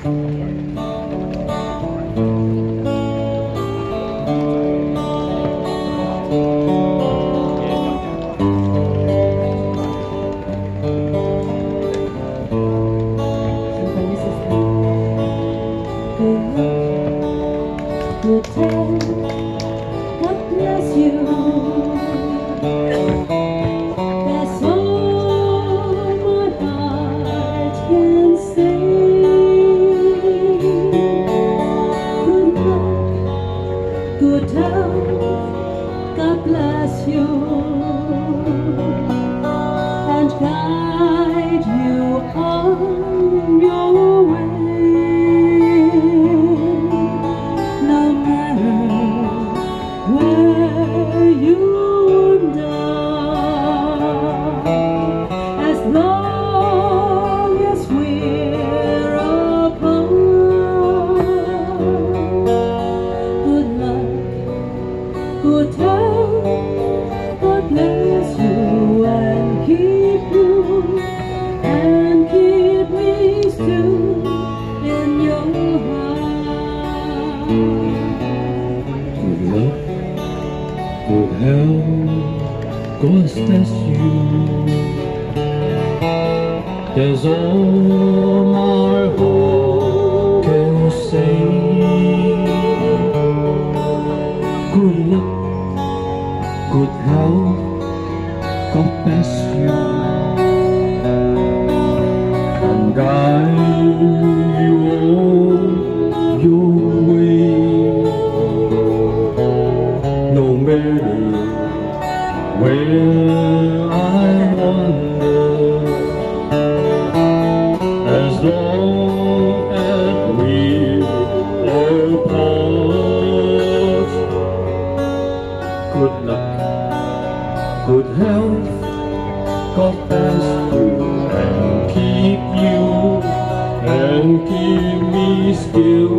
Good day, God bless you. Good health, God bless you and guide you on your way. No matter where you are, as long Good luck, good health, God bless you. That's all my heart can say. Good luck, good health, God bless you. And guide I wander, as long as we are apart. Good luck, good health, God bless you and keep you and keep me still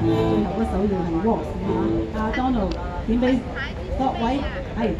誒，最後嗰首要係 waltz 啊！阿 Donald 點俾各位係。